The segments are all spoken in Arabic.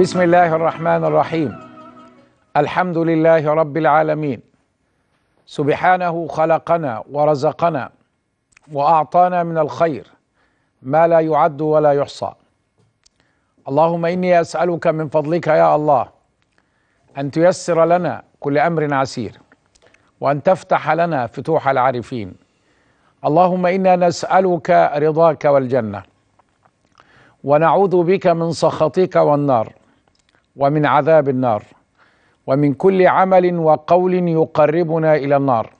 بسم الله الرحمن الرحيم. الحمد لله رب العالمين. سبحانه خلقنا ورزقنا وأعطانا من الخير ما لا يعد ولا يحصى. اللهم إني أسألك من فضلك يا الله أن تيسر لنا كل أمر عسير وأن تفتح لنا فتوح العارفين. اللهم إنا نسألك رضاك والجنة ونعوذ بك من سخطك والنار. ومن عذاب النار ومن كل عمل وقول يقربنا إلى النار.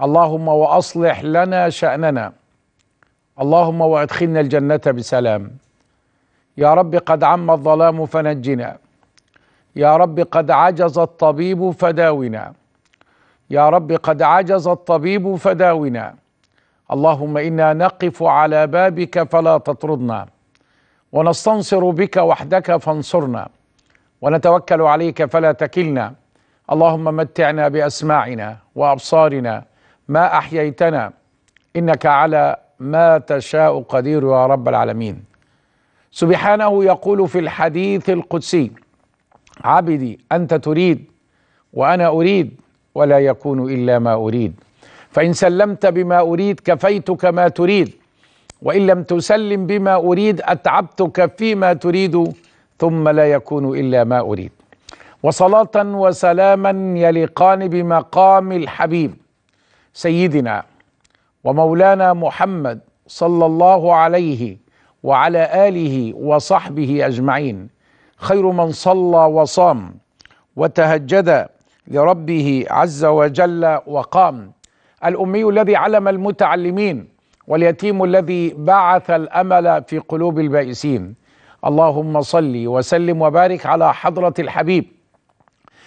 اللهم وأصلح لنا شأننا. اللهم وأدخلنا الجنة بسلام. يا رب قد عم الظلام فنجنا. يا رب قد عجز الطبيب فداونا. يا رب قد عجز الطبيب فداونا. اللهم إنا نقف على بابك فلا تطردنا. ونستنصر بك وحدك فانصرنا. ونتوكل عليك فلا تكلنا. اللهم متعنا بأسماعنا وأبصارنا ما أحييتنا. إنك على ما تشاء قدير يا رب العالمين. سبحانه يقول في الحديث القدسي عبدي أنت تريد وأنا أريد ولا يكون إلا ما أريد. فإن سلمت بما أريد كفيتك ما تريد وإن لم تسلم بما أريد أتعبتك فيما تريد. ثم لا يكون إلا ما أريد. وصلاة وسلاما يليقان بمقام الحبيب سيدنا ومولانا محمد صلى الله عليه وعلى آله وصحبه أجمعين. خير من صلى وصام وتهجد لربه عز وجل وقام. الأمي الذي علم المتعلمين واليتيم الذي بعث الأمل في قلوب البائسين. اللهم صل وسلم وبارك على حضرة الحبيب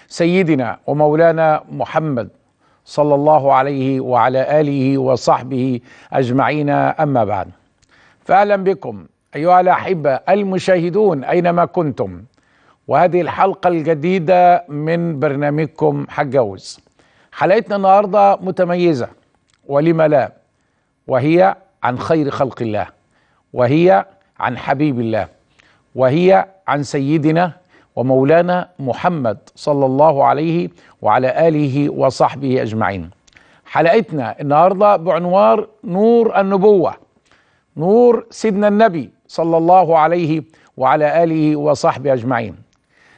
سيدنا ومولانا محمد صلى الله عليه وعلى آله وصحبه أجمعين. أما بعد فأهلا بكم أيها الأحبة المشاهدون أينما كنتم وهذه الحلقة الجديدة من برنامجكم حجوز حلقتنا النهارده متميزة ولم لا؟ وهي عن خير خلق الله وهي عن حبيب الله. وهي عن سيدنا ومولانا محمد صلى الله عليه وعلى آله وصحبه أجمعين. حلقتنا النهارده بعنوان نور النبوة. نور سيدنا النبي صلى الله عليه وعلى آله وصحبه أجمعين.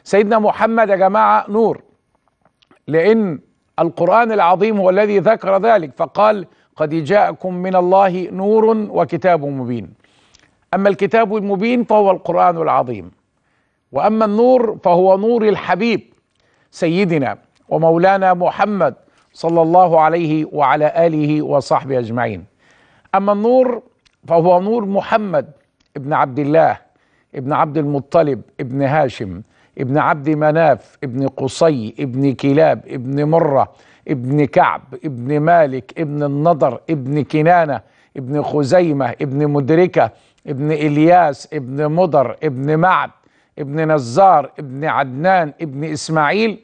سيدنا محمد يا جماعة نور لأن القرآن العظيم هو الذي ذكر ذلك فقال قد جاءكم من الله نور وكتاب مبين. أما الكتاب المبين فهو القرآن العظيم. وأما النور فهو نور الحبيب سيدنا ومولانا محمد صلى الله عليه وعلى آله وصحبه أجمعين. أما النور فهو نور محمد ابن عبد الله ابن عبد المطلب ابن هاشم ابن عبد مناف ابن قصي ابن كلاب ابن مرة ابن كعب ابن مالك ابن النضر ابن كنانة ابن خزيمة ابن مدركة ابن إلياس ابن مضر ابن معد ابن نزار ابن عدنان ابن إسماعيل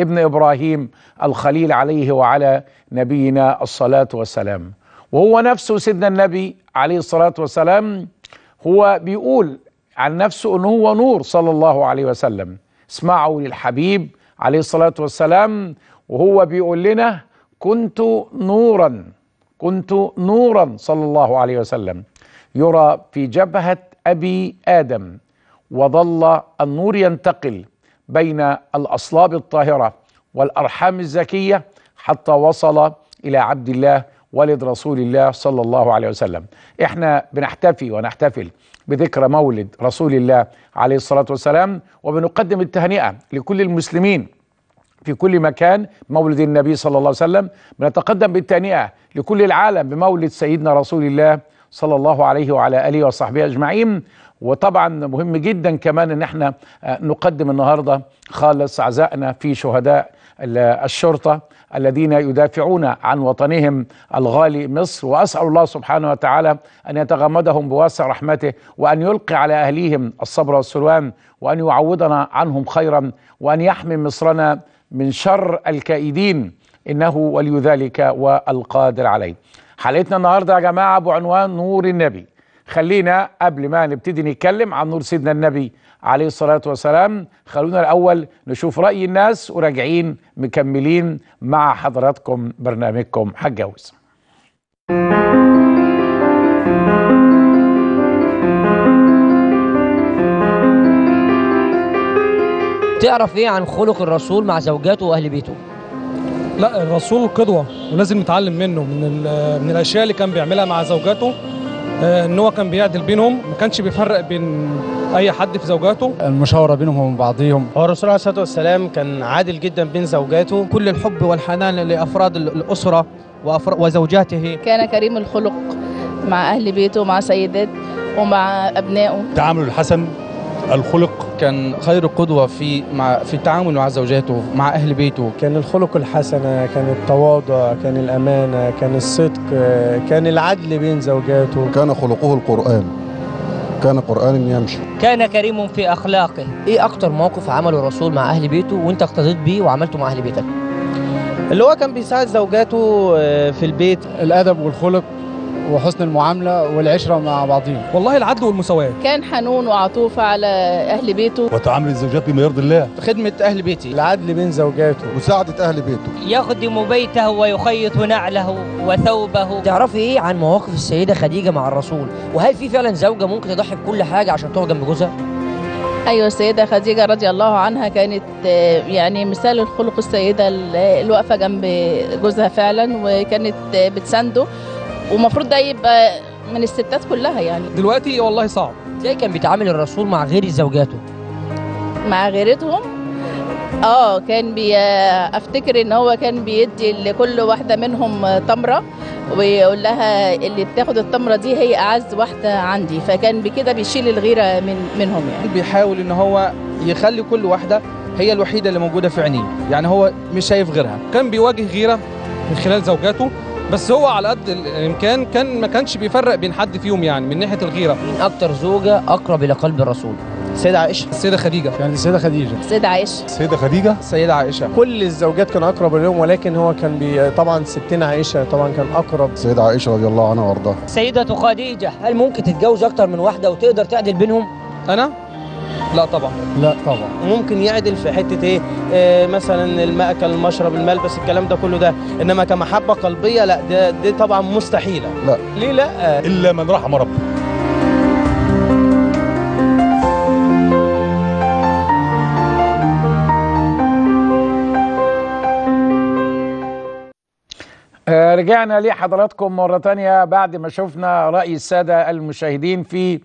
ابن إبراهيم الخليل عليه وعلى نبينا الصلاة والسلام. وهو نفسه سيدنا النبي عليه الصلاة والسلام. هو بيقول عن نفسه إنه هو نور صلى الله عليه وسلم. اسمعوا للحبيب عليه الصلاة والسلام. وهو بيقول لنا كنت نورا كنت نورا صلى الله عليه وسلم. يرى في جبهة أبي آدم وظل النور ينتقل بين الأصلاب الطاهرة والأرحام الزكية حتى وصل إلى عبد الله والد رسول الله صلى الله عليه وسلم. إحنا بنحتفي ونحتفل بذكرى مولد رسول الله عليه الصلاة والسلام وبنقدم التهنئة لكل المسلمين في كل مكان مولد النبي صلى الله عليه وسلم بنتقدم بالتهنئة لكل العالم بمولد سيدنا رسول الله صلى الله عليه وعلى آله وصحبه أجمعين. وطبعا مهم جدا كمان إن إحنا نقدم النهارده خالص عزائنا في شهداء الشرطة الذين يدافعون عن وطنهم الغالي مصر. وأسأل الله سبحانه وتعالى أن يتغمدهم بواسع رحمته وأن يلقي على أهليهم الصبر والسلوان وأن يعوضنا عنهم خيرا وأن يحمي مصرنا من شر الكائدين. إنه ولي ذلك والقادر عليه. حلقتنا النهارده يا جماعة بعنوان نور النبي. خلينا قبل ما نبتدي نتكلم عن نور سيدنا النبي عليه الصلاة والسلام خلونا الأول نشوف رأي الناس وراجعين مكملين مع حضراتكم برنامجكم. هتجوز. تعرف إيه عن خلق الرسول مع زوجاته وأهل بيته؟ لا الرسول قدوة ولازم نتعلم منه من ال- من الأشياء اللي كان بيعملها مع زوجاته آه، إن هو كان بيعدل بينهم ما كانش بيفرق بين أي حد في زوجاته. المشاورة بينهم وبين بعضهم هو الرسول عليه الصلاة والسلام كان عادل جدا بين زوجاته. كل الحب والحنان لأفراد ال- الأسرة وزوجاته. كان كريم الخلق مع أهل بيته ومع سيدات ومع أبنائه. التعامل الحسن. الخلق. كان خير قدوة في مع في التعامل مع زوجاته مع أهل بيته. كان الخلق الحسنة كان التواضع كان الأمانة كان الصدق كان العدل بين زوجاته. كان خلقه القرآن. كان قرآن يمشي. كان كريم في أخلاقه. إيه أكتر موقف عمله الرسول مع أهل بيته وأنت اقتديت بيه وعملته مع أهل بيتك؟ اللي هو كان بيساعد زوجاته آه، في البيت. الأدب والخلق. وحسن المعاملة والعشرة مع بعضهم والله العدل والمساواة. كان حنون وعطوفة على أهل بيته. وتعامل الزوجات بما يرضي الله. خدمة أهل بيتي. العدل بين زوجاته. مساعدة أهل بيته. يخدم بيته ويخيط نعله وثوبه. تعرفي إيه؟ عن مواقف السيدة خديجة مع الرسول. وهل في فعلا زوجة ممكن تضحي بكل حاجة عشان تقعد جنب جوزها أيوة السيدة خديجة رضي الله عنها كانت يعني مثال الخلق السيدة ال- الواقفة جنب جوزها فعلا وكانت بتسانده. ومفروض ده يبقى من الستات كلها يعني. دلوقتي والله صعب. إزاي كان بيتعامل الرسول مع غير زوجاته؟ مع غيرتهم؟ آه كان بي أفتكر إن هو كان بيدي لكل واحدة منهم تمرة ويقول لها اللي بتاخد التمرة دي هي أعز واحدة عندي. فكان بكده بيشيل الغيرة من منهم يعني. بيحاول إن هو يخلي كل واحدة هي الوحيدة اللي موجودة في عينيه. يعني هو مش شايف غيرها. كان بيواجه غيرة من خلال زوجاته بس هو على قد الإمكان كان ما كانش بيفرق بين حد فيهم يعني من ناحية الغيرة. مين أكتر زوجة أقرب إلى قلب الرسول. السيدة عائشة. السيدة خديجة. كانت السيدة خديجة. السيدة عائشة. السيدة خديجة؟ السيدة عائشة. كل الزوجات كانوا أقرب إليهم ولكن هو كان بي طبعا ستنا عائشة طبعا كان أقرب. السيدة عائشة رضي الله عنها وأرضاها. سيدة خديجة هل ممكن تتجوز أكتر من واحدة وتقدر تعدل بينهم؟ أنا؟ لا طبعا. لا طبعا. ممكن يعدل في حتة إيه؟ آه مثلا المأكل المشرب الملبس الكلام ده كله ده. إنما كمحبة قلبية لا ده دي طبعا مستحيلة. لا. ليه لا؟ إلا من رحم ربه. آه، رجعنا لحضراتكم مرة تانية بعد ما شفنا رأي السادة المشاهدين في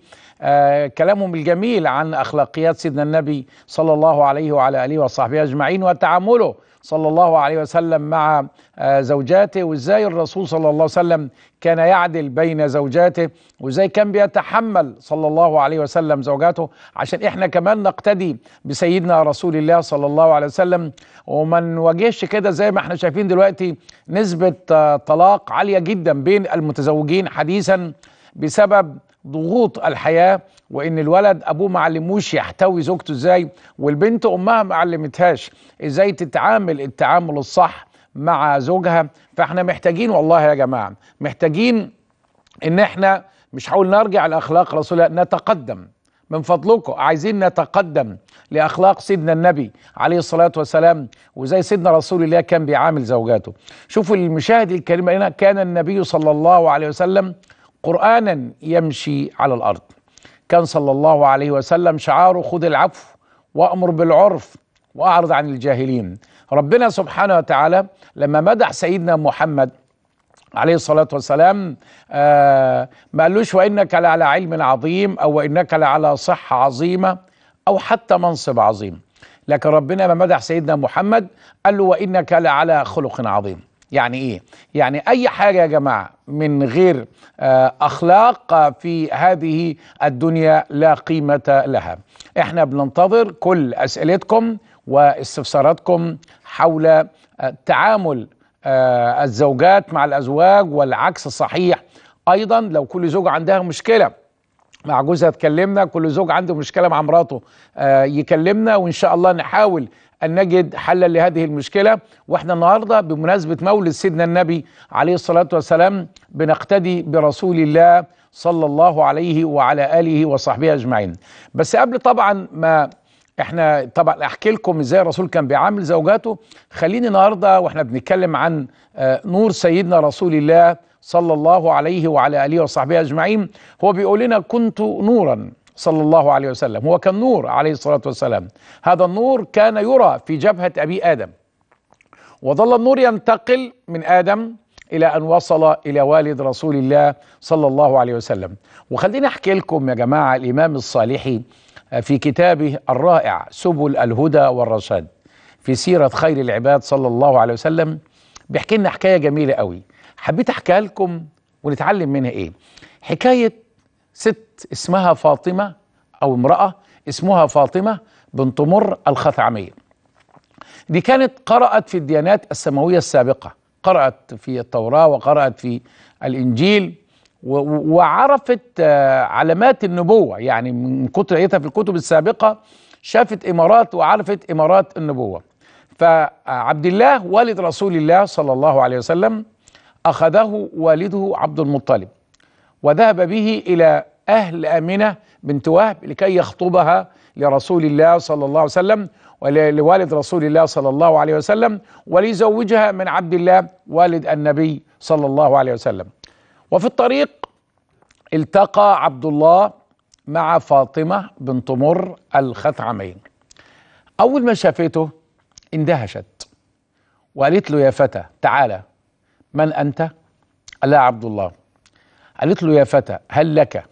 كلامهم الجميل عن أخلاقيات سيدنا النبي صلى الله عليه وعلى آله وصحبه أجمعين وتعامله صلى الله عليه وسلم مع آه، زوجاته وإزاي الرسول صلى الله عليه وسلم كان يعدل بين زوجاته وإزاي كان بيتحمل صلى الله عليه وسلم زوجاته. عشان إحنا كمان نقتدي بسيدنا رسول الله صلى الله عليه وسلم وما نواجهش كده زي ما إحنا شايفين دلوقتي نسبة آه، طلاق عالية جدا بين المتزوجين حديثا بسبب ضغوط الحياة وإن الولد أبوه ما علموش يحتوي زوجته إزاي والبنت أمها ما علمتهاش إزاي تتعامل التعامل الصح مع زوجها. فإحنا محتاجين والله يا جماعة محتاجين إن إحنا مش هقول نرجع لأخلاق رسول الله نتقدم. من فضلكم عايزين نتقدم لأخلاق سيدنا النبي عليه الصلاة والسلام وزي سيدنا رسول الله كان بيعامل زوجاته. شوفوا المشاهد الكريم هنا كان النبي صلى الله عليه وسلم قرآنا يمشي على الأرض. كان صلى الله عليه وسلم شعاره خذ العفو وأمر بالعرف وأعرض عن الجاهلين. ربنا سبحانه وتعالى لما مدح سيدنا محمد عليه الصلاة والسلام آه ما قالوش وإنك لعلى علم عظيم أو وإنك لعلى صحة عظيمة أو حتى منصب عظيم. لكن ربنا ما مدح سيدنا محمد قال له وإنك لعلى خلق عظيم. يعني إيه؟ يعني أي حاجة يا جماعة من غير آه أخلاق آه، في هذه الدنيا لا قيمة لها إحنا بننتظر كل أسئلتكم واستفساراتكم حول آه، تعامل الزوجات مع الأزواج والعكس صحيح أيضا لو كل زوجه عندها مشكلة مع جوزها اتكلمنا كل زوج عنده مشكلة مع مراته يكلمنا وإن شاء الله نحاول أن نجد حلا لهذه المشكلة. وإحنا النهارده بمناسبة مولد سيدنا النبي عليه الصلاة والسلام بنقتدي برسول الله صلى الله عليه وعلى آله وصحبه أجمعين. بس قبل طبعا ما إحنا طبعا أحكي لكم إزاي الرسول كان بيعامل زوجاته خليني النهارده وإحنا بنتكلم عن آه، نور سيدنا رسول الله صلى الله عليه وعلى آله وصحبه أجمعين. هو بيقول لنا كنت نورا. صلى الله عليه وسلم. هو كان نور عليه الصلاة والسلام. هذا النور كان يرى في جبهة أبي آدم. وظل النور ينتقل من آدم إلى أن وصل إلى والد رسول الله صلى الله عليه وسلم. وخليني أحكي لكم يا جماعة الإمام الصالحي في كتابه الرائع سبل الهدى والرشاد في سيرة خير العباد صلى الله عليه وسلم. بيحكي لنا حكاية جميلة قوي. حبيت أحكيها لكم ونتعلم منها إيه. حكاية ست اسمها فاطمة أو امرأة اسمها فاطمة بنت مر الخثعمية. دي كانت قرأت في الديانات السماوية السابقة قرأت في التوراة وقرأت في الإنجيل وعرفت آه، علامات النبوة. يعني من كتر قريتها في الكتب السابقة شافت إمارات وعرفت إمارات النبوة. فعبد الله والد رسول الله صلى الله عليه وسلم أخذه والده عبد المطلب وذهب به إلى أهل آمنة بنت وهب لكي يخطبها لرسول الله صلى الله عليه وسلم ولوالد رسول الله صلى الله عليه وسلم وليزوجها من عبد الله والد النبي صلى الله عليه وسلم. وفي الطريق التقى عبد الله مع فاطمة بنت مر الخثعمين. أول ما شافته اندهشت وقالت له يا فتى تعالى من أنت؟ قال لها عبد الله. قالت له يا فتى هل لك؟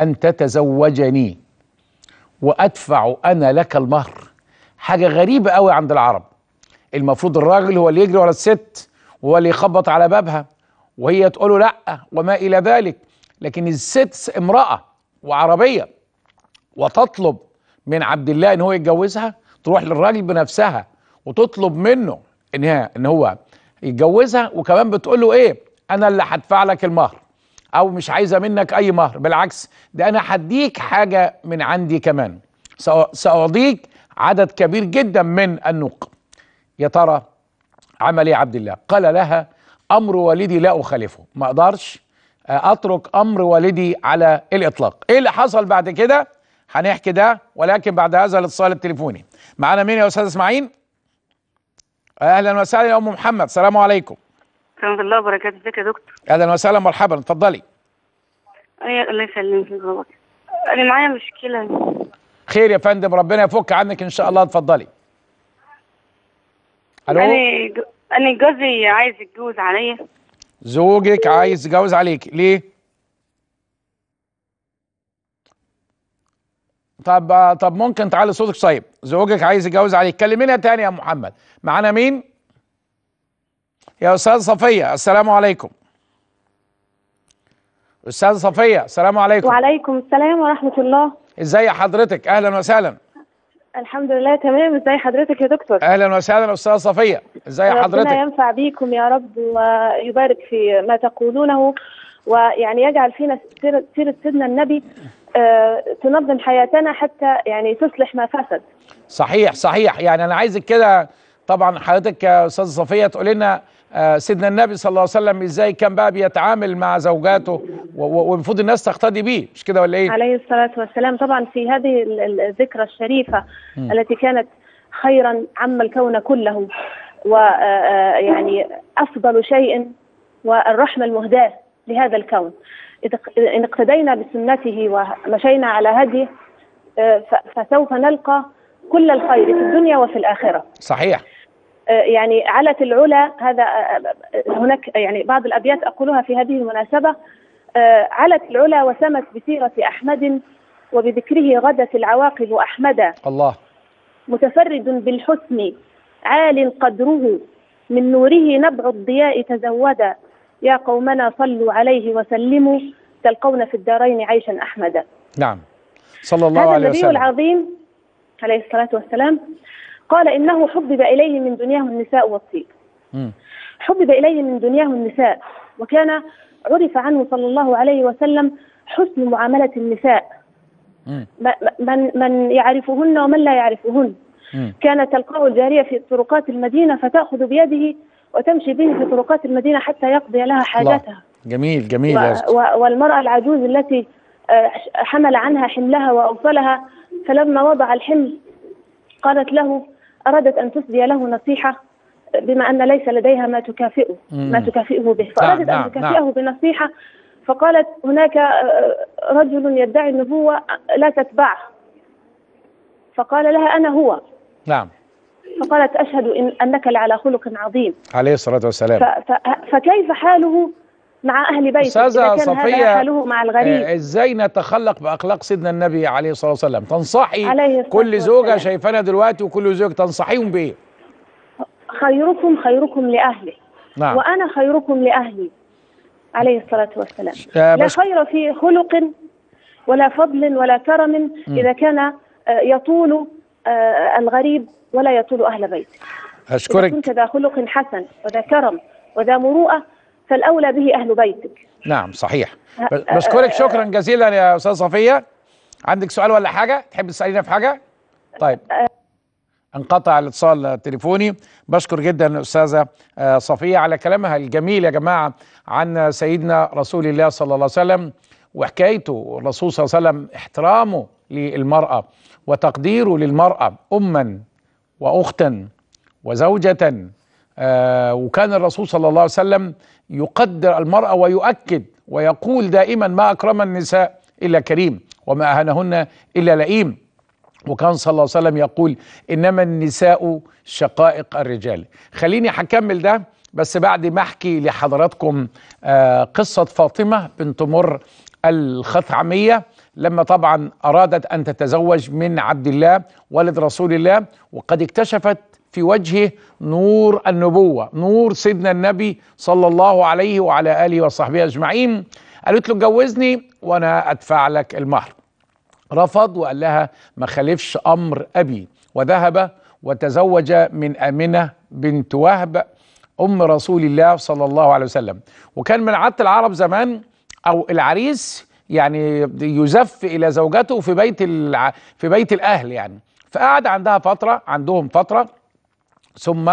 أن تتزوجني وأدفع أنا لك المهر. حاجة غريبة قوي عند العرب. المفروض الراجل هو اللي يجري ورا الست وهو اللي يخبط على بابها وهي تقول له لأ وما إلى ذلك. لكن الست امرأة وعربية وتطلب من عبد الله إن هو يتجوزها تروح للراجل بنفسها وتطلب منه إن هو يتجوزها وكمان بتقول له إيه؟ أنا اللي هدفع لك المهر. أو مش عايزة منك أي مهر. بالعكس ده أنا هديك حاجة من عندي كمان. ساعطيك عدد كبير جدا من النوق. يا ترى عمل إيه عبد الله؟ قال لها أمر والدي لا أخالفه. ما أقدرش آه، أترك أمر والدي على الإطلاق. إيه اللي حصل بعد كده؟ هنحكي ده ولكن بعد هذا الاتصال التليفوني. معانا مين يا أستاذ إسماعيل؟ أهلا وسهلا يا أم محمد. السلام عليكم. ورحمة الله وبركاته. ازيك يا دكتور؟ أهلا وسهلا مرحبا. اتفضلي. الله يسلمك. أنا معايا مشكلة. خير يا فندم ربنا يفك عنك إن شاء الله. اتفضلي. ألو؟ أنا ج- أنا جوزي عايز يتجوز عليا. زوجك عايز يتجوز عليك. ليه؟ طب طب ممكن تعلي صوتك. طيب زوجك عايز يتجوز عليك. كلمينا تاني يا محمد. معانا مين؟ يا أستاذ صفية السلام عليكم. أستاذ صفية السلام عليكم. وعليكم السلام ورحمة الله. إزاي حضرتك؟ أهلا وسهلا. الحمد لله تمام. ازي حضرتك يا دكتور؟ أهلا وسهلا أستاذ صفية. إزاي ربنا حضرتك؟ ينفع بيكم يا رب ويبارك في ما تقولونه ويعني يجعل فينا سيرة سيدنا النبي آه، تنظم حياتنا حتى يعني تصلح ما فسد. صحيح صحيح. يعني أنا عايزك كده طبعا حضرتك يا أستاذ صفية تقول لنا سيدنا النبي صلى الله عليه وسلم إزاي كان بقى بيتعامل مع زوجاته و- و- والمفروض الناس تقتدي بيه مش كده ولا إيه؟ عليه الصلاة والسلام طبعا في هذه ال- ال- الذكرى الشريفة مم. التي كانت خيرا عم الكون كله ويعني أفضل شيء والرحمة المهداة لهذا الكون إن اقتدينا بسنته ومشينا على هديه آه، فسوف نلقى كل الخير في الدنيا وفي الآخرة صحيح آه، يعني علت العلا هذا آه، آه، هناك يعني بعض الأبيات أقولها في هذه المناسبة. آه، علت العلا وسمت بسيرة أحمد وبذكره غدت العواقب أحمدا. الله. متفرد بالحسن عال قدره من نوره نبع الضياء تزودا. يا قومنا صلوا عليه وسلموا تلقون في الدارين عيشا أحمدا. نعم. صلى الله هذا عليه النبي وسلم. العظيم عليه الصلاة والسلام قال إنه حبب إليه من دنياه النساء والطيب. حبب إليه من دنياه النساء. وكان عرف عنه صلى الله عليه وسلم حسن معاملة النساء. من من يعرفهن ومن لا يعرفهن. كانت تلقاه الجارية في طرقات المدينة فتأخذ بيده وتمشي به في طرقات المدينة حتى يقضي لها حاجتها. جميل جميل. و- والمرأة العجوز التي آه، حمل عنها حملها وأوصلها فلما وضع الحمل قالت له أرادت أن تسدي له نصيحة بما أن ليس لديها ما تكافئه. ما تكافئه به. نعم، فأرادت نعم، أن تكافئه نعم. بنصيحة فقالت هناك آه، رجل يدعي النبوة لا تتبعه. فقال لها أنا هو. نعم. فقالت أشهد إن أنك لعلى خلق عظيم. عليه الصلاة والسلام. فكيف حاله؟ مع أهل بيته كان صفية حاله مع الغريب. آه، إزاي نتخلق بأخلاق سيدنا النبي عليه الصلاة والسلام؟ تنصحي عليه الصلاة كل زوجة والسلام. شايفانا دلوقتي وكل زوج تنصحيهم بإيه؟ خيركم خيركم لأهله. نعم. وأنا خيركم لأهلي. عليه الصلاة والسلام. آه، لا خير في خلق ولا فضل ولا كرم إذا كان آه، يطول الغريب ولا يطول أهل بيته. إذا اشكرك كنت ذا خلق حسن وذا كرم وذا مروءة فالأولى به أهل بيتك. نعم صحيح. بس- آه، بشكرك آه، شكرا جزيلا يا أستاذ صفية. عندك سؤال ولا حاجة؟ تحب تسألينا في حاجة؟ طيب. انقطع الاتصال التليفوني. بشكر جدا أستاذة آه، صفية على كلامها الجميل يا جماعة عن سيدنا رسول الله صلى الله عليه وسلم وحكايته. الرسول صلى الله عليه وسلم احترامه للمرأة وتقديره للمرأة اما واختا وزوجة. وكان الرسول صلى الله عليه وسلم يقدر المرأة ويؤكد ويقول دائما ما أكرم النساء إلا كريم وما أهانهن إلا لئيم. وكان صلى الله عليه وسلم يقول إنما النساء شقائق الرجال. خليني هكمل ده بس بعد ما أحكي لحضراتكم آه، قصة فاطمة بنت مر الخثعمية. لما طبعا أرادت أن تتزوج من عبد الله ولد رسول الله وقد اكتشفت في وجهه نور النبوة نور سيدنا النبي صلى الله عليه وعلى آله وصحبه أجمعين. قالت له اتجوزني وأنا أدفع لك المهر. رفض وقال لها ما خالفش أمر أبي. وذهب وتزوج من آمنة بنت وهب أم رسول الله صلى الله عليه وسلم. وكان من عادة العرب زمان أو العريس يعني يزف إلى زوجته في بيت. في بيت الأهل يعني. فقعد عندها فترة عندهم فترة ثم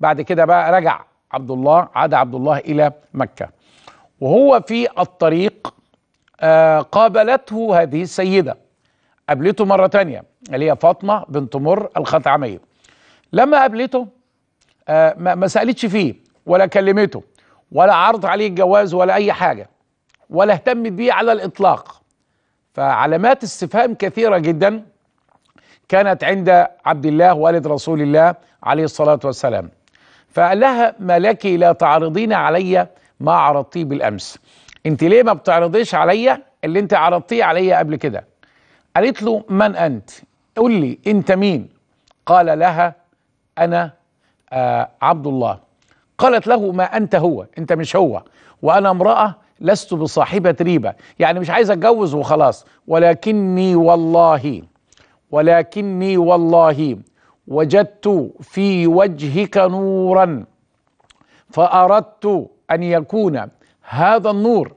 بعد كده بقى رجع عبد الله عاد عبد الله إلى مكة. وهو في الطريق آه قابلته هذه السيدة. قابلته مرة تانية اللي هي فاطمة بنت مر الخثعميه لما قابلته آه ما سألتش فيه ولا كلمته ولا عرض عليه الجواز ولا أي حاجة ولا اهتمت بيه على الإطلاق. فعلامات استفهام كثيرة جدا كانت عند عبد الله والد رسول الله عليه الصلاة والسلام. فقال لها ما لك لا تعرضين علي ما عرضتيه بالأمس. أنت ليه ما بتعرضيش عليا اللي أنت عرضتيه عليا قبل كده؟ قالت له من أنت؟ قل لي أنت مين؟ قال لها أنا آه عبد الله. قالت له ما أنت هو؟ أنت مش هو. وأنا امرأة لست بصاحبة ريبة. يعني مش عايز أتجوز وخلاص. ولكني والله ولكني والله وجدت في وجهك نورا فأردت أن يكون هذا النور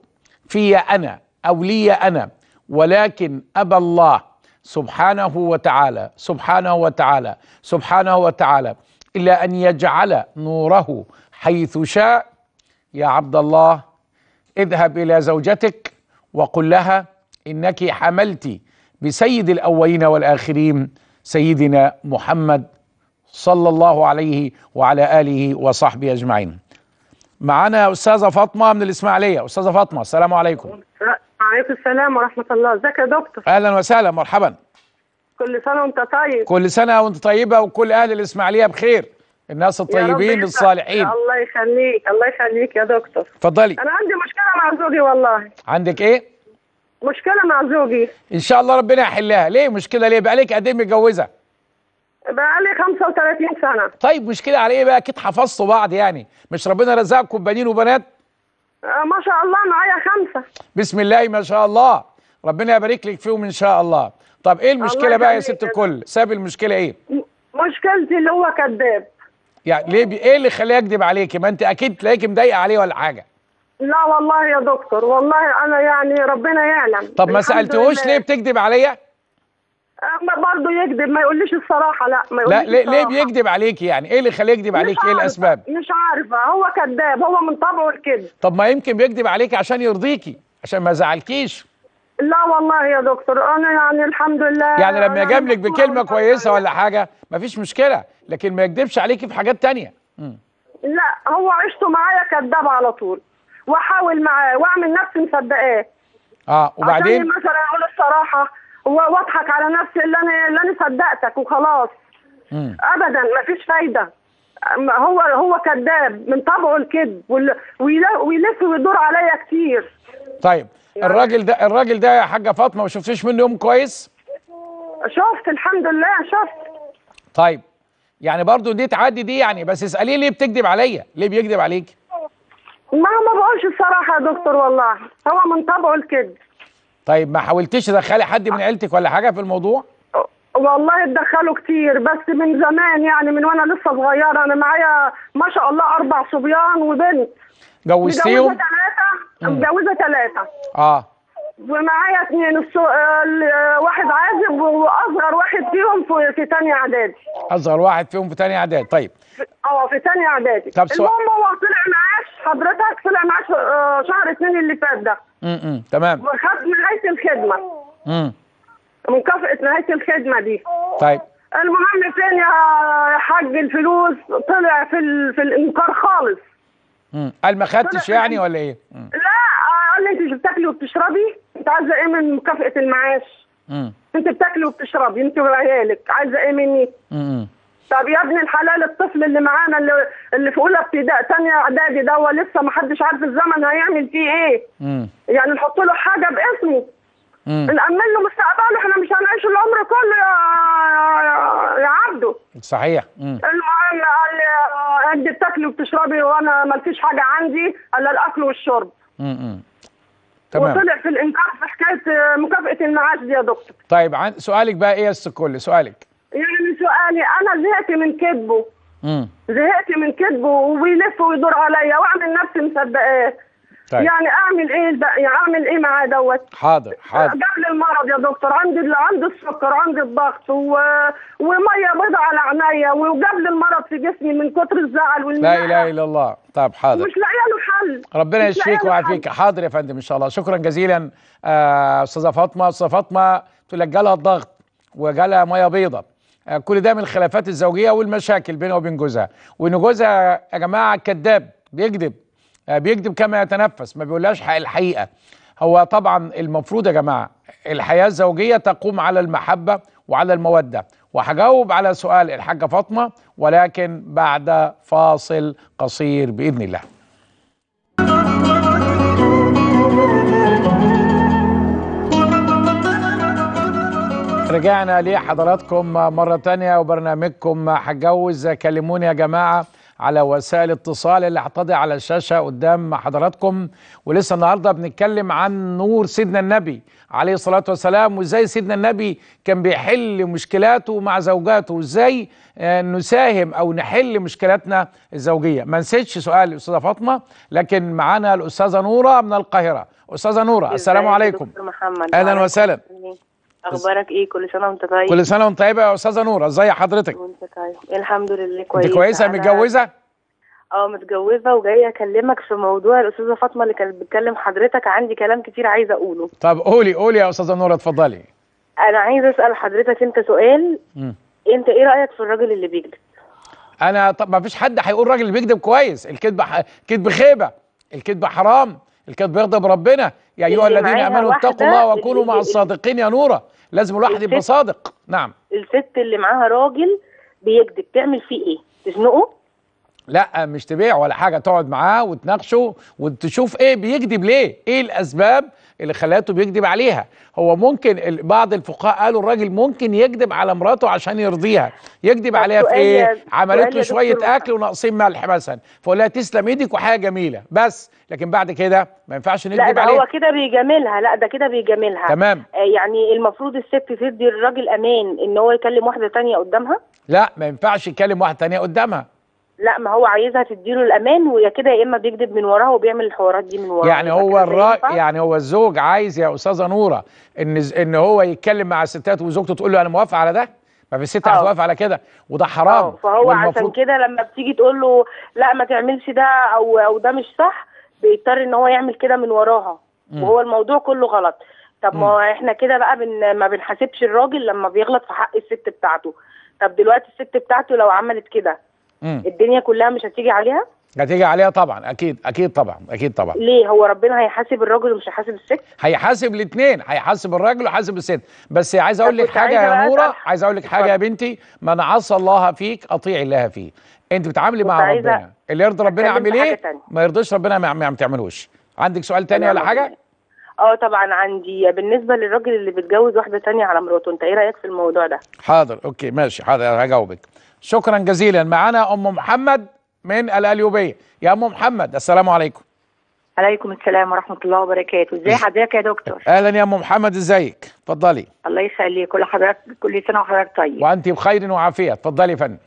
في أنا أو لي أنا ولكن أبى الله سبحانه وتعالى سبحانه وتعالى سبحانه وتعالى إلا أن يجعل نوره حيث شاء. يا عبد الله اذهب إلى زوجتك وقل لها إنك حملت بسيد الأولين والآخرين سيدنا محمد صلى الله عليه وعلى آله وصحبه أجمعين. معنا أستاذة فاطمة من الإسماعيلية. أستاذة فاطمة السلام عليكم. وعليكم السلام ورحمة الله. ازيك يا دكتور؟ أهلا وسهلا مرحبا. كل سنة وأنت طيب. كل سنة وأنت طيبة وكل أهل الإسماعيلية بخير. الناس الطيبين. الصالحين. الله يخليك الله يخليك يا دكتور. اتفضلي أنا عندي مشكلة مع زوجي والله. عندك إيه؟ مشكلة مع زوجي. إن شاء الله ربنا يحلها. ليه مشكلة؟ ليه؟ بقالك قد إيه متجوزة؟ بقالي 35 سنة. طيب مشكلة على إيه بقى؟ أكيد حفظتوا بعض يعني. مش ربنا رزقكم بنين وبنات؟ آه، ما شاء الله معايا خمسة. بسم الله ما شاء الله. ربنا يبارك لك فيهم إن شاء الله. طب إيه المشكلة بقى يا ست الكل؟ ساب المشكلة إيه؟ مشكلتي اللي هو كذاب. يعني ليه بي... إيه اللي خلاه يكذب عليكي ما أنت أكيد تلاقيكي مضايقة عليه ولا حاجة. لا والله يا دكتور والله أنا يعني ربنا يعلم. طب ما سألتهوش. ليه بتكذب عليا؟ اما برضه يكذب ما يقوليش الصراحة لا ما لا يقوليش ليه, ليه. بيكذب عليكي يعني؟ إيه اللي يخليه يكذب عليك؟ إيه الأسباب؟ مش عارفة هو كذاب هو من طبعه الكذب. طب ما يمكن بيكذب عليكي عشان يرضيكي عشان ما يزعلكيش. لا والله يا دكتور أنا يعني الحمد لله يعني لما يجاملك بكلمة كويسة ولا حاجة مفيش مشكلة لكن ما يكذبش عليكي في حاجات تانية. مم. لا هو عشته معايا كذاب على طول. وأحاول معاه وأعمل نفسي مصدقاه. آه وبعدين؟ عشان مثلا أقول الصراحة وأضحك على نفسي اللي أنا اللي أنا صدقتك وخلاص. مم. ابدا مفيش فايدة. هو هو كذاب من طبعه الكذب ويلف ويدور عليا كتير. طيب الراجل ده الراجل ده يا حاجة فاطمة ما شفتيش منه يوم كويس؟ شفت الحمد لله شفت. طيب يعني برضو دي تعدي دي يعني بس اسأليه ليه بتكذب عليا؟ ليه بيكذب عليك ما ما بقولش الصراحة يا دكتور والله. هو من طبعه الكذب. طيب ما حاولتيش تدخلي حد من عيلتك ولا حاجة في الموضوع؟ والله اتدخلوا كتير بس من زمان يعني من وأنا لسه صغيرة. أنا معايا ما شاء الله أربع صبيان وبنت. جوزتيهم؟ متجوزة ثلاثة. متجوزة ثلاثة آه. ومعايا اثنين السو... واحد عازب وأصغر واحد فيهم في, في تانية إعدادي. أصغر واحد فيهم في تاني اعداد طيب. أه في تانية إعدادي. طب سؤال- المهم هو طلع معاش حضرتك طلع معاش آه، شهر اتنين اللي فات ده. امم تمام. وخد نهاية الخدمة. امم مكافاه نهاية الخدمة دي. طيب. المهم فين يا حاج؟ الفلوس طلع في ال... في الإنكار خالص. امم قال ما خدتش يعني ولا إيه؟ مم. لا قال لي أنت بتاكلي وبتشربي؟ انت عايزة إيه من مكافأة المعاش؟ امم أنت بتاكلي وبتشربي أنت وعيالك عايزة إيه مني؟ امم طب يا ابن الحلال الطفل اللي معانا اللي, اللي في أولى ابتدائي ثانية إعدادي ده هو لسه ما حدش عارف الزمن هيعمل فيه إيه؟ امم يعني نحط له حاجة باسمه. نأمن له مستقبله إحنا مش هنعيش العمر كله يا يا, يا عبده. صحيح. المهم قال لي آه، انت بتاكلي وبتشربي وأنا ما فيش حاجة عندي إلا الأكل والشرب. امم تمام. وطلع في الانكار في حكاية آه، مكافأة المعاش دي يا دكتور. طيب عن سؤالك بقى إيه يا الكل سؤالك. يعني سؤالي أنا زهقت من كذبه. زهقت من كذبه وبيلف ويدور عليا وأعمل نفسي مصدقاه طيب. يعني اعمل إيه بقى يعني اعمل إيه معاه دوت؟ حاضر حاضر. قبل المرض يا دكتور عندي عندي السكر عندي الضغط و... وميه بيضاء على عينيا وقبل المرض في جسمي من كتر الزعل لا والمناعة. إله إلا الله. طيب حاضر. مش لاقية له حل. ربنا يشفيك ويعافيك. حاضر يا فندم إن شاء الله. شكرا جزيلا آه، أستاذة فاطمة. أستاذة فاطمة تقول لك جالها الضغط وجالها مية بيضاء آه، كل ده من الخلافات الزوجية والمشاكل بينها وبين جوزها. وإن جوزها يا جماعة كذاب بيكذب. آه، بيكذب كما يتنفس ما بيقولهاش حق- الحقيقة. هو طبعا المفروض يا جماعة الحياة الزوجية تقوم على المحبة وعلى المودة. وهجاوب على سؤال الحاجة فاطمة ولكن بعد فاصل قصير بإذن الله. رجعنا لحضراتكم مرة تانية وبرنامجكم هتجوز كلموني يا جماعة. على وسائل الاتصال اللي هتضع على الشاشة قدام حضراتكم. ولسه النهاردة بنتكلم عن نور سيدنا النبي عليه الصلاة والسلام وإزاي سيدنا النبي كان بيحل مشكلاته مع زوجاته وإزاي آه، نساهم أو نحل مشكلاتنا الزوجية. ما نسيتش سؤال الأستاذة فاطمة لكن معانا الأستاذة نورة من القاهرة. أستاذة نورة السلام عليكم. محمد؟ وعليكم وسهلا. أخبارك إيه؟ كل سنة وأنت طيب؟ كل سنة وأنت طيبة يا أستاذة نورة ازي حضرتك؟ وأنت طيب. الحمد لله كويس أنت كويسة. متجوزة؟ آه متجوزة وجاية أكلمك في موضوع الأستاذة فاطمة اللي كانت بتكلم حضرتك. عندي كلام كتير عايزة أقوله. طب قولي قولي يا أستاذة نورة اتفضلي. أنا عايزة أسأل حضرتك أنت سؤال. مم. أنت إيه رأيك في الراجل اللي بيكذب؟ أنا طب ما فيش حد هيقول راجل اللي بيكذب كويس. الكذب ح... كذب خيبة. الكذب حرام. الكذب يغضب ربنا. يا أيها الذين آمنوا اتقوا الله وكونوا مع الصادقين يا نوره لازم الواحد يبقى صادق. نعم. الست اللي معاها راجل بيكذب. تعمل فيه إيه؟ تزنقه؟ لا مش تبيع ولا حاجة. تقعد معاه وتناقشه وتشوف إيه بيكذب ليه. إيه الأسباب؟ اللي خلاته بيكذب عليها. هو ممكن بعض الفقهاء قالوا الراجل ممكن يكذب على مراته عشان يرضيها. يكذب عليها في إيه؟ عملت له شوية أكل وناقصين ملح مثلا. فقول لها تسلم إيدك وحاجة جميلة. بس. لكن بعد كده ما ينفعش لا نكذب ده عليها. هو كده بيجاملها. لا ده كده بيجاملها. تمام. آه يعني المفروض الست تدي الراجل أمان إن هو يكلم واحدة تانية قدامها؟ لا ما ينفعش يكلم واحدة تانية قدامها. لا ما هو عايزها تديله الأمان ويا كده يا إما بيكذب من وراها وبيعمل الحوارات دي من وراها. يعني هو الرا... يعني هو الزوج عايز يا أستاذة نورة إن إن هو يتكلم مع الستات وزوجته تقول له أنا موافقه على ده؟ ما في ست هتوافق على كده وده حرام. فهو عشان كده لما بتيجي تقول له لا ما تعملش ده أو أو ده مش صح بيضطر إن هو يعمل كده من وراها. مم. وهو الموضوع كله غلط. طب ما هو إحنا كده بقى بن ما بنحاسبش الراجل لما بيغلط في حق الست بتاعته. طب دلوقتي الست بتاعته لو عملت كده مم. الدنيا كلها مش هتيجي عليها؟ هتيجي عليها طبعا أكيد أكيد طبعا أكيد طبعا. ليه؟ هو ربنا هيحاسب الراجل ومش هيحاسب الست؟ هيحاسب الاثنين هيحاسب الراجل ويحاسب الست. بس عايز أقول لك حاجة يا نورة عايز أقول لك حاجة يا بنتي من عصى الله فيك أطيع الله فيه أنت بتتعاملي مع ربنا. اللي يرضي ربنا يعمل إيه. ما يرضيش ربنا ما تعملوش عندك سؤال تاني ولا حاجة؟ آه طبعا عندي. بالنسبة للراجل اللي بيتجوز واحدة تانية على مراته انت إيه رأيك في الموضوع ده؟ حاضر أوكي ماشي حاضر هجاوبك. شكرا جزيلا. معانا أم محمد من القليوبيه يا أم محمد السلام عليكم. عليكم السلام ورحمة الله وبركاته. ازي حضرتك يا دكتور؟ أهلا يا أم محمد إزيك؟ اتفضلي الله يخليك كل حضرتك كل سنة وحضرتك طيب. وأنت بخير وعافية. اتفضلي يا فندم.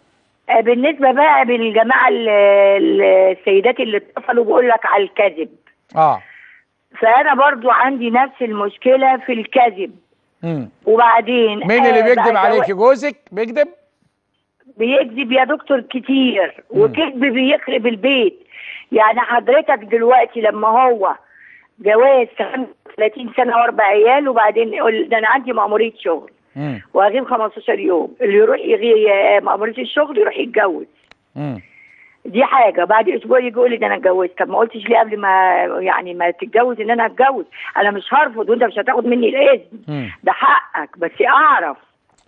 آه، بالنسبة بقى بالجماعة ال- ال- السيدات اللي اتصلوا بيقول لك على الكذب. آه. فأنا برضو عندي نفس المشكلة في الكذب. مم. وبعدين مين اللي آه، بيكذب عليكي؟ جوزك بيكذب؟ بيكذب يا دكتور كتير وكذب بيخرب البيت. يعني حضرتك دلوقتي لما هو جواز 35 سنة وأربع عيال وبعدين يقول ده أنا عندي مأمورية شغل. وهغيب 15 يوم اللي يروح يغيب مأمورية الشغل يروح يتجوز. دي حاجة. بعد أسبوع يجي يقول لي ده أنا اتجوزت. طب ما قلتش ليه قبل ما يعني ما تتجوز إن أنا هتجوز أنا مش هرفض وأنت مش هتاخد مني الإذن. ده حقك. بس أعرف.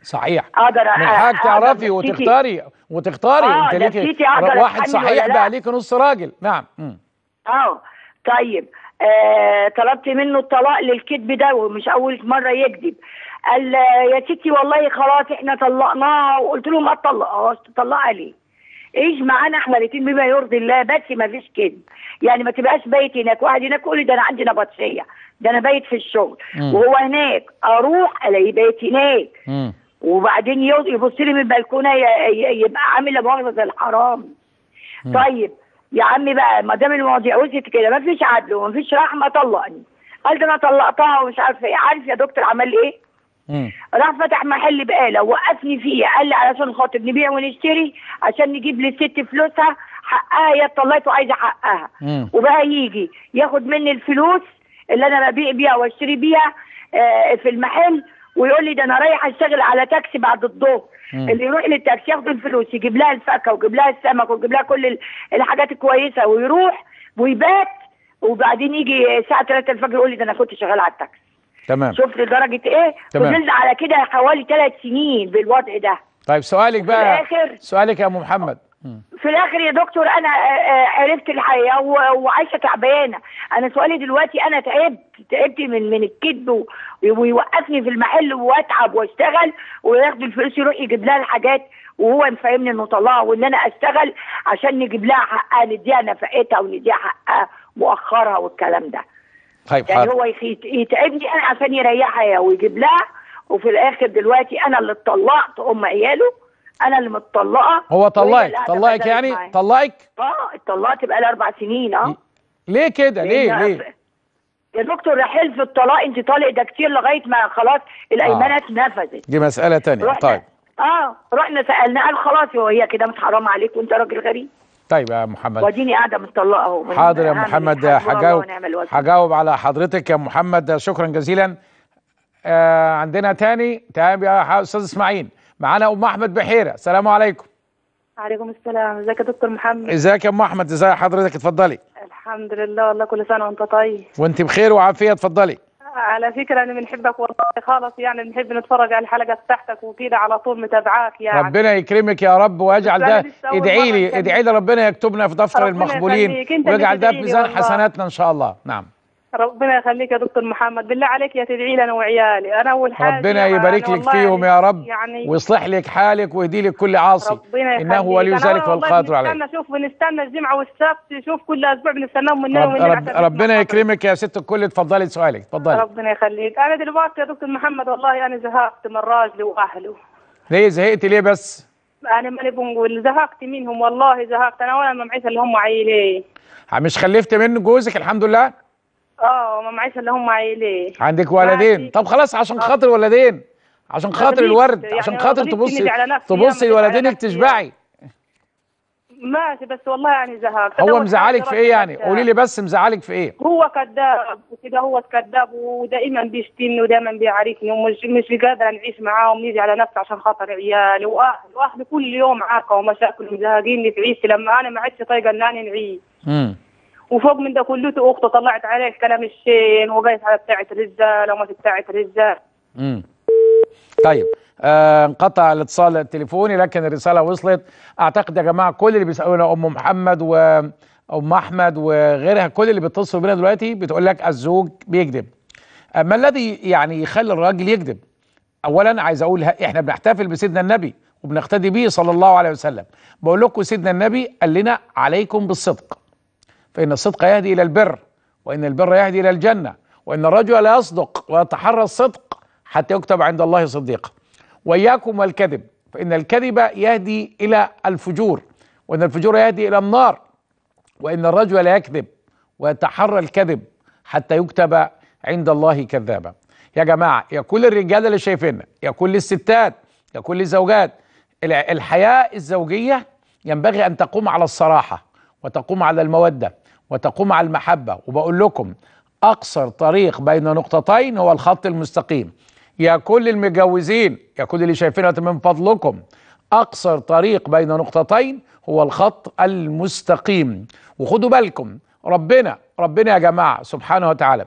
صحيح. أقدر من حقك تعرفي وتختاري. وتختاري. آه، أنت ليكي واحد صحيح؟ بقى ليكي نص راجل. نعم. آه. طيب. آه طلبت منه الطلاق للكذب ده ومش أول مرة يكذب. قال يا ستي والله خلاص إحنا طلقناها وقلت له ما تطلقهاش تطلقها ليه؟ إيش معانا إحنا الاتنين بما يرضي الله بس ما فيش كذب. يعني ما تبقاش بايت هناك. واحد هناك يقول لي ده أنا عندي نبطشية. ده أنا بايت في الشغل. مم. وهو هناك. أروح الاقيه بايت هناك. مم. وبعدين يبص لي من البلكونة يبقى عامل مؤاخذه زي الحرام طيب يا عمي بقى ما دام المواضيع وصلت كده ما فيش عدل وما فيش رحمة طلقني. قال ده أنا طلقتها ومش عارفة إيه. عارف يا دكتور عمل إيه؟ راح فتح محل بقاله وقفني فيه قال لي علشان خاطر نبيع ونشتري عشان نجيب للست فلوسها حقها هي اتطلقت وعايزة حقها. وبقى يجي ياخد مني الفلوس اللي أنا ببيع بيها واشتري بيها آه، في المحل ويقول لي ده أنا رايح أشتغل على تاكسي بعد الظهر. اللي يروح للتاكسي ياخد الفلوس يجيب لها الفاكهة ويجيب لها السمك ويجيب لها كل ال- الحاجات الكويسة ويروح ويبات. وبعدين يجي الساعة 3 الفجر يقول لي ده أنا كنت شغال على التاكسي. تمام. شوف لدرجة إيه؟ تمام. فضلت على كده حوالي ثلاث سنين بالوضع ده. طيب سؤالك بقى الآخر- سؤالك يا ام محمد. في الآخر يا دكتور أنا آه، آه، عرفت الحقيقة وعايشة تعبانة. أنا سؤالي دلوقتي أنا تعبت تعبت من من الكذب ويوقفني في المحل وأتعب وأشتغل وياخد الفلوس يروح يجيب لها الحاجات وهو مفهمني إنه طلعها وإن أنا أشتغل عشان نجيب لها حقها نديها نفقتها ونديها حقها مؤخرها والكلام ده. طيب يعني هو يتعبني أنا عشان يريحها ويجيب لها وفي الآخر دلوقتي أنا اللي اتطلقت أم عياله أنا اللي متطلقة. هو طلقك طلقك يعني. طلقك؟ آه اتطلقت بقى لي أربع سنين آه. ليه كده؟ ليه؟ ليه؟ يا دكتور حلف الطلاق أنت طالق ده كتير لغاية ما خلاص الايمانات اتنفذت. دي مسألة تانية. طيب. آه رحنا سالنا قال خلاص هو هي كده مش حرام عليك وأنت راجل غريب. طيب يا محمد. واديني قاعدة متطلقه اهو حاضر يا محمد هجاوب. هجاوب على حضرتك يا محمد شكرا جزيلا. آه عندنا تاني. تمام يا أستاذ إسماعيل. معانا أم أحمد بحيرة. السلام عليكم. عليكم السلام. إزيك يا دكتور محمد؟ إزيك يا أم أحمد؟ إزي حضرتك؟ اتفضلي. الحمد لله والله كل سنة وأنت طيب. وأنت بخير وعافية اتفضلي. على فكرة أنا بنحبك والله خالص يعني بنحب نتفرج على الحلقة بتاعتك وكده على طول متابعاك يعني ربنا يكرمك يا رب أنا ده ادعي لي. ادعي لي ربنا يكتبنا في دفتر المقبولين ويجعل ده بميزان. حسناتنا إن شاء الله نعم ربنا يخليك يا دكتور محمد. بالله عليك يا تدعي لي أنا وعيالي. أنا أول حاجة ربنا يعني يبارك لك فيهم يا رب. يعني ويصلح لك حالك ويهدي لك كل عاصي. ربنا إنه ولي ذلك والقادر عليه بنستنى شوف بنستنى الجمعة والسبت شوف كل أسبوع بنستناهم مننا رب رب ربنا يكرمك يا ست الكل. اتفضلي سؤالك. اتفضلي ربنا يخليك. أنا دلوقتي يا دكتور محمد والله أنا زهقت من راجلي وأهله. ليه زهقتي ليه بس؟ أنا ماني بنقول. زهقت منهم والله زهقت. أنا ولا ما معيش اللي هم عيليه مش خلفت منه جوزك الحمد لله؟ آه ما معيش اللي هم عيليه عندك ولدين؟ طب خلاص عشان خاطر ولدين عشان خاطر الورد يعني عشان خاطر تبصي تبصي لولدينك تشبعي. ماشي بس والله يعني زهقت. هو مزعلك في إيه يعني؟ قولي لي بس مزعلك في إيه؟ هو كذاب وكده هو كذاب ودائما بيشتمني ودائما بيعاركني ومش مش قادرة نعيش معاه ونيجي على نفسي عشان خاطر عيالي. واهلي وأهلي كل يوم عاركه ومشاكل ومزهقيني في عيشتي. لما أنا ما عدتش طايقة ان أنا نعيش. امم وفوق من ده كله أخته طلعت عليه كلام الشين وقالت على بتاعه الرجاله وما بتاعه الرجال امم طيب آه انقطع الاتصال التليفوني لكن الرسالة وصلت. أعتقد يا جماعة كل اللي بيسألونا أم محمد وام أحمد وغيرها كل اللي بيتصلوا بينا دلوقتي بتقول لك الزوج بيكذب. آه، ما الذي يعني يخلي الراجل يكذب؟ اولا عايز أقول إحنا بنحتفل بسيدنا النبي وبنقتدي بيه صلى الله عليه وسلم. بقول لكم سيدنا النبي قال لنا عليكم بالصدق. فإن الصدق يهدي إلى البر وإن البر يهدي إلى الجنة وإن الرجل لا يصدق ويتحرى الصدق حتى يكتب عند الله صديقا. وإياكم والكذب فإن الكذب يهدي إلى الفجور وإن الفجور يهدي إلى النار وإن الرجل لا يكذب ويتحرى الكذب حتى يكتب عند الله كذابا. يا جماعة يا كل الرجال اللي شايفيننا يا كل الستات يا كل الزوجات الحياة الزوجية ينبغي أن تقوم على الصراحة وتقوم على المودة. وتقوم على المحبة. وبقول لكم أقصر طريق بين نقطتين هو الخط المستقيم. يا كل المتجوزين يا كل اللي شايفيننا من فضلكم أقصر طريق بين نقطتين هو الخط المستقيم. وخدوا بالكم ربنا ربنا يا جماعة سبحانه وتعالى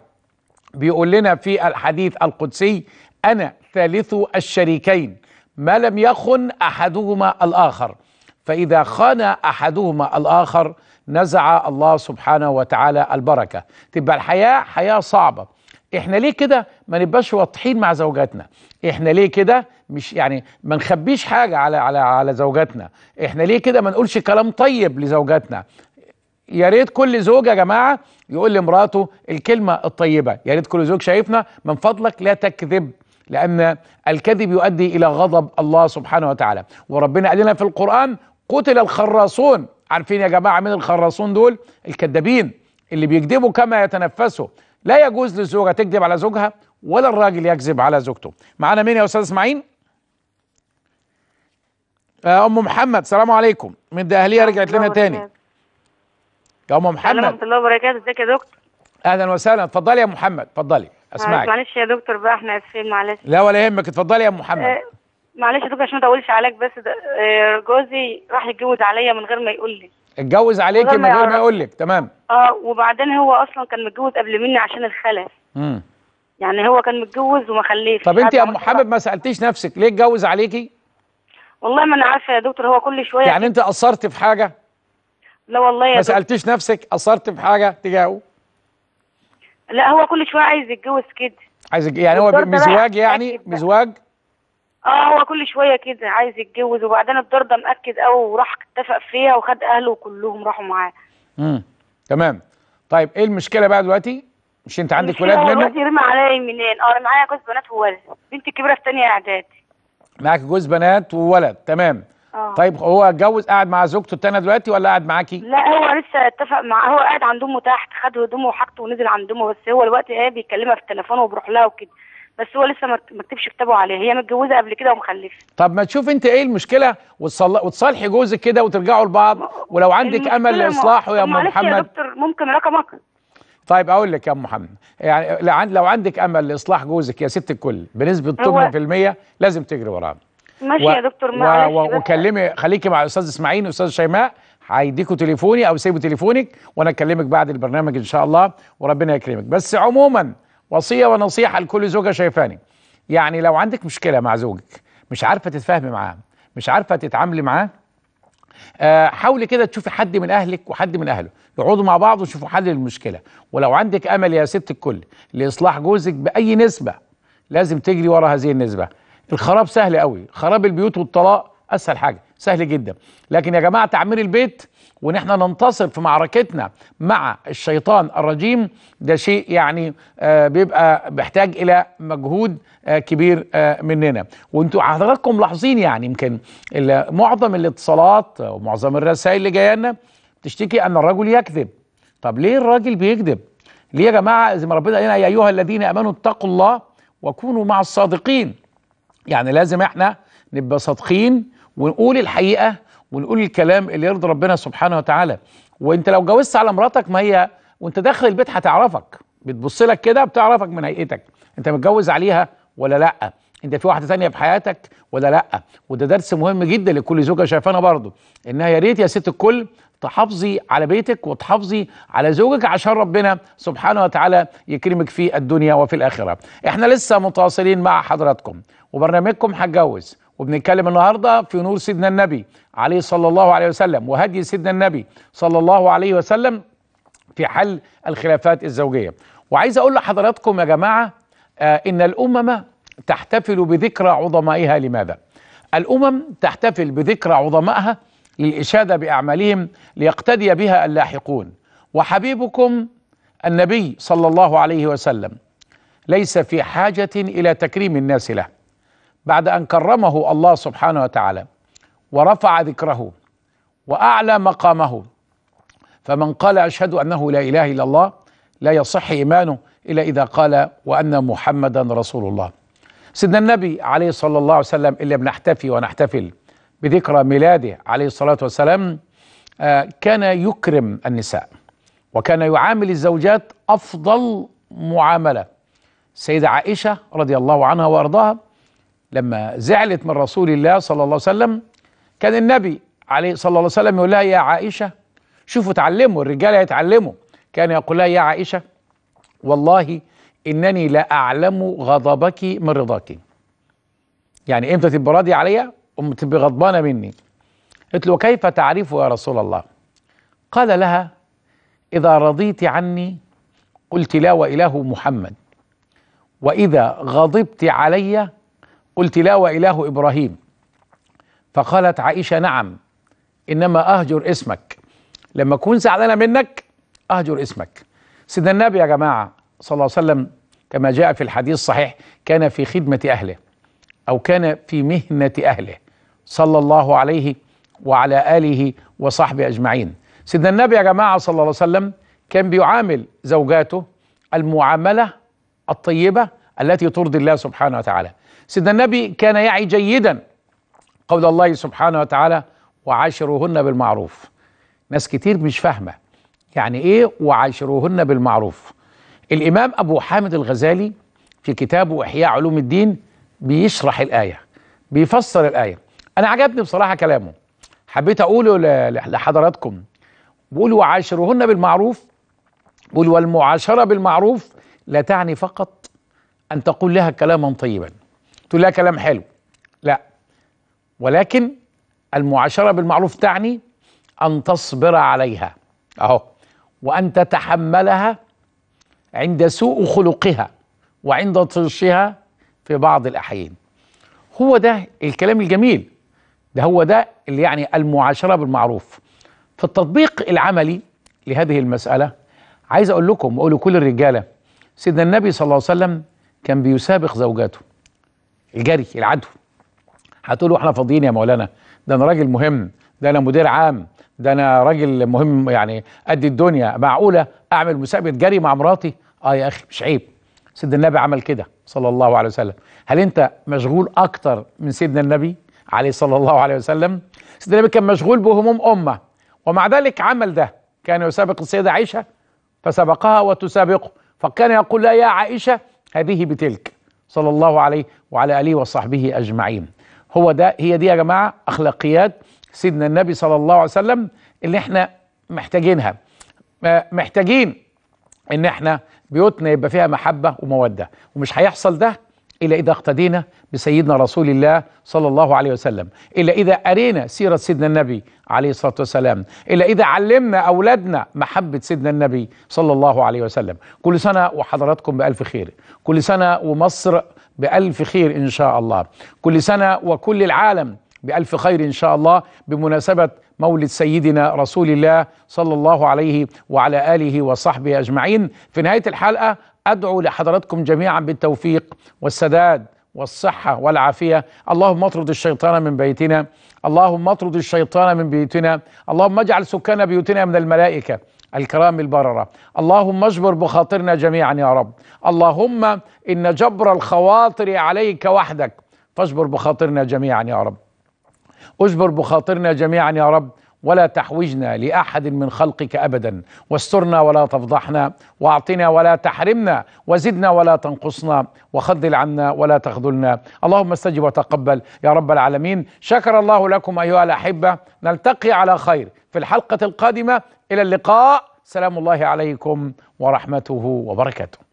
بيقول لنا في الحديث القدسي أنا ثالث الشريكين ما لم يخن أحدهما الآخر. فإذا خان أحدهما الآخر نزع الله سبحانه وتعالى البركة. تبقى الحياة حياة صعبة. إحنا ليه كده؟ ما نبقاش واضحين مع زوجاتنا. إحنا ليه كده؟ مش يعني ما نخبيش حاجة على على على زوجاتنا. إحنا ليه كده ما نقولش كلام طيب لزوجاتنا؟ يا ريت كل زوج يا جماعة يقول لمراته الكلمة الطيبة. يا ريت كل زوج شايفنا من فضلك لا تكذب لأن الكذب يؤدي إلى غضب الله سبحانه وتعالى. وربنا قال لنا في القرآن قتل الخراصون. عارفين يا جماعة مين الخراصون دول؟ الكذابين اللي بيكذبوا كما يتنفسوا لا يجوز للزوجه تكذب على زوجها ولا الراجل يكذب على زوجته. معانا مين يا أستاذ إسماعيل؟ آه، أم محمد السلام عليكم. من الدهليه رجعت لنا تاني. يا أم محمد. ورحمة الله وبركاته. إزيك يا دكتور؟ أهلا وسهلا. اتفضلي يا محمد اتفضلي. أسمعك. معلش يا دكتور بقى إحنا آسفين معلش. لا ولا يهمك اتفضلي يا محمد. آه، معلش يا دكتور عشان ما اطولش عليك بس آه، جوزي راح يتجوز عليا من غير ما يقول لي. اتجوز عليكي من غير ما. يقول لك تمام. آه وبعدين هو أصلا كان متجوز قبل مني عشان الخلف. امم يعني هو كان متجوز وما خلفش. طب انت يا ام ما محمد ما سألتيش نفسك ليه اتجوز عليكي؟ والله ما أنا عارفة يا دكتور هو كل شوية يعني انت قصرت في حاجة؟ لا والله يا ما دكتور. سألتيش نفسك قصرت في حاجة تجاوب لا هو كل شوية عايز يتجوز كده. عايز يعني هو مزواج يعني. مزواج؟ آه هو كل شوية كده عايز يتجوز وبعدين الدور ده مأكد قوي وراح اتفق فيها وخد أهله كلهم راحوا معاه. امم تمام. طيب إيه المشكلة بقى دلوقتي؟ مش أنت عندك ولاد منه؟ دلوقتي رمى عليا منين؟ آه أنا معايا جوز بنات وولد. بنتي الكبيره في تانية إعدادي. معاك جوز بنات وولد. تمام. آه. طيب هو اتجوز قاعد مع زوجته التانية دلوقتي ولا قاعد معاكي؟ لا هو لسه اتفق مع هو قاعد عند امه تحت خد هدومه وحاجته ونزل عند امه بس هو الوقت إيه بيكلمها في التليفون وبروح لها وكده. بس هو لسه ما ما كتبش كتابه عليه هي متجوزة قبل كده ومخلفة. طب ما تشوف انت إيه المشكلة؟ وتصل... وتصالحي جوزك كده وترجعوا لبعض ولو عندك أمل ما- لإصلاحه يا أم معلش يا محمد. دكتور ممكن رقمك طيب أقول لك يا أم محمد يعني لو عن- لو عندك أمل لإصلاح جوزك يا ست الكل بنسبة هو- 8% لازم تجري وراه ماشي و- يا دكتور و- معلش و- بس- وكلمي خليكي مع الأستاذ إسماعيل والاستاذ شيماء. هيديكوا تليفوني أو سيبوا تليفونك وأنا أكلمك بعد البرنامج إن شاء الله وربنا يكرمك. بس عموما وصية ونصيحة لكل زوجة شايفاني. يعني لو عندك مشكلة مع زوجك مش عارفة تتفاهمي معاه مش عارفة تتعاملي معاه آه، حاولي كده تشوفي حد من أهلك وحد من أهله. يقعدوا مع بعض ويشوفوا حل للمشكلة. ولو عندك أمل يا ست الكل لإصلاح جوزك بأي نسبة لازم تجري ورا هذه النسبة. الخراب سهل قوي. خراب البيوت والطلاق أسهل حاجة سهل جدا. لكن يا جماعة تعمير البيت وان إحنا ننتصر في معركتنا مع الشيطان الرجيم. ده شيء يعني آه بيبقى بيحتاج إلى مجهود آه كبير آه مننا. وانتوا حضراتكم ملاحظين يعني يمكن معظم الاتصالات ومعظم الرسائل اللي جاية لنا بتشتكي أن الرجل يكذب. طب ليه الراجل بيكذب؟ ليه يا جماعة زي ما ربنا قال يا أيها الذين آمنوا اتقوا الله وكونوا مع الصادقين. يعني لازم إحنا نبقى صادقين ونقول الحقيقة ونقول الكلام اللي يرضي ربنا سبحانه وتعالى. وانت لو جوزت على مراتك ما هي وانت داخل البيت هتعرفك. بتبص لك كده بتعرفك من هيئتك. انت متجوز عليها ولا لأ؟ انت في واحدة تانية في حياتك ولا لأ؟ وده درس مهم جدا لكل زوجة شايفانا برضه. انها يا ريت يا ست الكل تحافظي على بيتك وتحافظي على زوجك عشان ربنا سبحانه وتعالى يكرمك في الدنيا وفي الآخرة. إحنا لسه متواصلين مع حضراتكم وبرنامجكم هتجوز. وبنتكلم النهارده في نور سيدنا النبي. عليه صلى الله عليه وسلم وهدي سيدنا النبي صلى الله عليه وسلم في حل الخلافات الزوجية. وعايز أقول لحضراتكم يا جماعة آه إن الأمم تحتفل بذكرى عظمائها لماذا؟ الأمم تحتفل بذكرى عظمائها للإشادة بأعمالهم ليقتدي بها اللاحقون. وحبيبكم النبي صلى الله عليه وسلم ليس في حاجة إلى تكريم الناس له بعد أن كرمه الله سبحانه وتعالى. ورفع ذكره وأعلى مقامه فمن قال أشهد أنه لا إله إلا الله لا يصح إيمانه إلا إذا قال وأن محمدا رسول الله. سيدنا النبي عليه صلى الله عليه وسلم اللي بنحتفي ونحتفل بذكرى ميلاده عليه الصلاة والسلام آه كان يكرم النساء وكان يعامل الزوجات أفضل معاملة. السيده عائشة رضي الله عنها وأرضاها لما زعلت من رسول الله صلى الله عليه وسلم كان النبي عليه صلى الله عليه وسلم يقول لها يا عائشة شوفوا اتعلموا الرجاله يتعلموا. كان يقول لها يا عائشة والله إنني لا أعلم غضبك من رضاك. يعني إمتى تبقى راضيه عليا؟ تبقى غضبانة مني. قلت له وكيف تعرف يا رسول الله؟ قال لها إذا رضيت عني قلت لا وإله محمد. وإذا غضبت علي قلت لا وإله إبراهيم. فقالت عائشة نعم إنما أهجر اسمك. لما اكون زعلانة منك أهجر اسمك. سيدنا النبي يا جماعة صلى الله عليه وسلم كما جاء في الحديث الصحيح كان في خدمة أهله أو كان في مهنة أهله صلى الله عليه وعلى آله وصحبه أجمعين. سيدنا النبي يا جماعة صلى الله عليه وسلم كان بيعامل زوجاته المعاملة الطيبة التي ترضي الله سبحانه وتعالى. سيدنا النبي كان يعي جيدا قول الله سبحانه وتعالى وعاشروهن بالمعروف. ناس كتير مش فاهمة. يعني إيه وعاشروهن بالمعروف الإمام أبو حامد الغزالي في كتابه إحياء علوم الدين بيشرح الآية بيفسر الآية. أنا عجبني بصراحة كلامه. حبيت أقوله لحضراتكم. بيقول وعاشروهن بالمعروف. بيقول والمعاشرة بالمعروف لا تعني فقط أن تقول لها كلاما طيبا. تقول لها كلام حلو. ولكن المعاشرة بالمعروف تعني أن تصبر عليها. أهو. وأن تتحملها عند سوء خلقها وعند طرشها في بعض الأحيان. هو ده الكلام الجميل. ده هو ده اللي يعني المعاشرة بالمعروف. في التطبيق العملي لهذه المسألة عايز أقول لكم وأقول لكل الرجالة سيدنا النبي صلى الله عليه وسلم كان بيسابق زوجاته الجري العدو. هتقولوا إحنا فاضيين يا مولانا؟ ده أنا راجل مهم ده أنا مدير عام ده أنا راجل مهم يعني قد الدنيا. معقولة اعمل مسابقة جري مع مراتي؟ آه يا أخي مش عيب. سيدنا النبي عمل كده صلى الله عليه وسلم. هل أنت مشغول أكتر من سيدنا النبي عليه صلى الله عليه وسلم؟ سيدنا النبي كان مشغول بهموم أمة ومع ذلك عمل ده. كان يسابق السيدة عائشة فسبقها وتسابقه. فكان يقول لها يا عائشة هذه بتلك. صلى الله عليه وعلى آله وصحبه أجمعين. هو ده هي دي يا جماعة أخلاقيات سيدنا النبي صلى الله عليه وسلم اللي إحنا محتاجينها. م- محتاجين إن إحنا بيوتنا يبقى فيها محبة ومودة. ومش هيحصل ده إلا إذا اقتدينا بسيدنا رسول الله صلى الله عليه وسلم. إلا إذا أرينا سيرة سيدنا النبي عليه الصلاة والسلام. إلا إذا علمنا أولادنا محبة سيدنا النبي صلى الله عليه وسلم. كل سنة وحضراتكم بألف خير. كل سنة ومصر بألف خير إن شاء الله. كل سنة وكل العالم بألف خير إن شاء الله بمناسبة مولد سيدنا رسول الله صلى الله عليه وعلى آله وصحبه أجمعين. في نهاية الحلقة أدعو لحضراتكم جميعا بالتوفيق والسداد والصحة والعافية. اللهم اطرد الشيطان من بيتنا. اللهم اطرد الشيطان من بيوتنا. اللهم اجعل سكان بيوتنا من الملائكة. الكرام البررة. اللهم اجبر بخاطرنا جميعا يا رب. اللهم إن جبر الخواطر عليك وحدك فاجبر بخاطرنا جميعا يا رب. اجبر بخاطرنا جميعا يا رب. ولا تحوجنا لأحد من خلقك ابدا. واسترنا ولا تفضحنا واعطنا ولا تحرمنا وزدنا ولا تنقصنا وخذل عنا ولا تخذلنا. اللهم استجب وتقبل. يا رب العالمين شكر الله لكم أيها الأحبة. نلتقي على خير في الحلقة القادمة. إلى اللقاء. سلام الله عليكم ورحمته وبركاته.